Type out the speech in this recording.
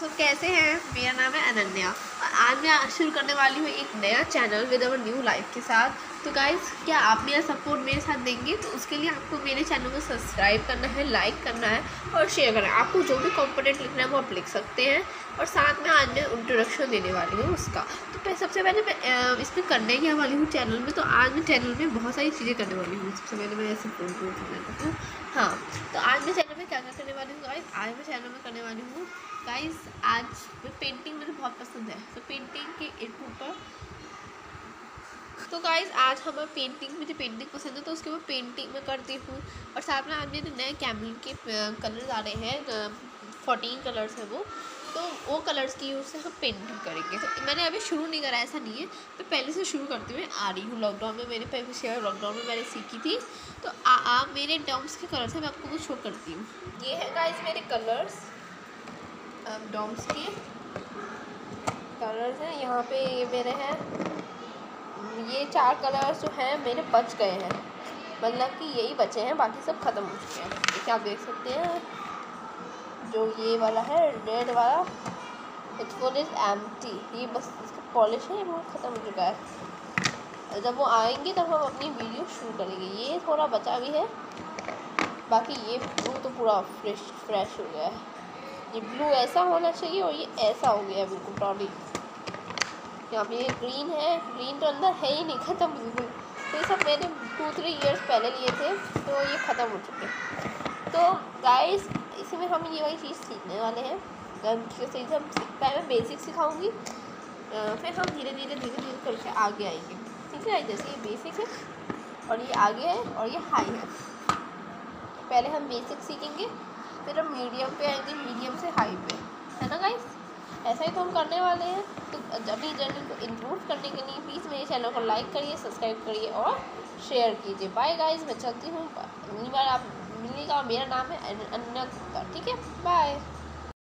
तो कैसे हैं? मेरा नाम है अनन्या और आज मैं शुरू करने वाली हूँ एक नया channel with our new life के साथ। तो गाइज़ क्या आप मेरा सपोर्ट मेरे साथ देंगे? तो उसके लिए आपको मेरे चैनल को सब्सक्राइब करना है लाइक करना है और शेयर करना है। आपको जो भी कॉम्पोनेंट लिखना है वो आप लिख सकते हैं और साथ में आज मैं इंट्रोडक्शन देने वाली हूँ उसका। तो सबसे पहले मैं इसमें करने की वाली हूँ चैनल में। तो आज मैं चैनल में बहुत सारी चीज़ें करने वाली हूँ। सबसे पहले मैं ऐसे फ़ोन को हूँ। तो आज मैं चैनल में क्या क्या करने वाली हूँ आज मैं चैनल में करने वाली हूँ गाइस आज पेंटिंग मुझे बहुत पसंद है। तो पेंटिंग के ऊपर। तो गाइस आज हमें पेंटिंग मुझे पेंटिंग पसंद है तो उसके ऊपर पेंटिंग मैं करती हूँ। और साथ में आज मेरे नए कैमल के कलर्स आ रहे हैं फोर्टीन कलर्स हैं वो। तो वो कलर्स की यूज़ से हम पेंटिंग करेंगे। तो मैंने अभी शुरू नहीं करा ऐसा नहीं है। मैं पहले से शुरू करती हुए आ रही हूँ लॉकडाउन में। मैंने पहले शेयर लॉकडाउन में मैंने सीखी थी। तो आ, आ मेरे डॉम्स के कलर्स हैं मैं आपको कुछ शो करती हूँ। ये है गाइस मेरे कलर्स डॉम्स के कलर्स हैं। यहाँ पे ये मेरे हैं, ये चार कलर्स जो हैं, मेरे बच गए हैं। मतलब कि यही बचे हैं, बाकी सब ख़त्म हो चुके हैं। देखिए आप देख सकते हैं? जो ये वाला है रेड वाला इट्स फॉर इज़ एम्प्टी ये बस इसका पॉलिश है वो ख़त्म हो चुका है। जब वो आएँगे, तब हम अपनी वीडियो शूट करेंगे। ये थोड़ा बचा भी है, बाकी ये ब्लू तो पूरा फ्रेश फ्रेश हो गया है। ये ब्लू ऐसा होना चाहिए और ये ऐसा हो गया बिल्कुल टॉली यहाँ पे ये ग्रीन है। ग्रीन तो अंदर है ही नहीं, ख़त्म बिल्कुल। तो ये सब मैंने टू थ्री इयर्स पहले लिए थे तो ये ख़त्म हो चुके तो गाइस इसमें हम ये वाली चीज़ सीखने वाले हैं। हम पहले बेसिक सिखाऊँगी। फिर हम धीरे धीरे धीरे धीरे करके आगे आएँगे। ठीक है, जैसे ये बेसिक है और ये आगे है और ये हाई है। पहले हम बेसिक सीखेंगे, फिर हम मीडियम पे आएँगे से हाई पे। है ना गाइस ऐसा ही तो हम करने वाले हैं। तो अपनी जर्नी को इम्प्रूव करने के लिए प्लीज़ मेरे चैनल को लाइक करिए सब्सक्राइब करिए और शेयर कीजिए। बाय गाइस मैं चलती हूँ। अगली बार आप मिलेगा मेरा नाम है अन्य गुप्ता ठीक है? बाय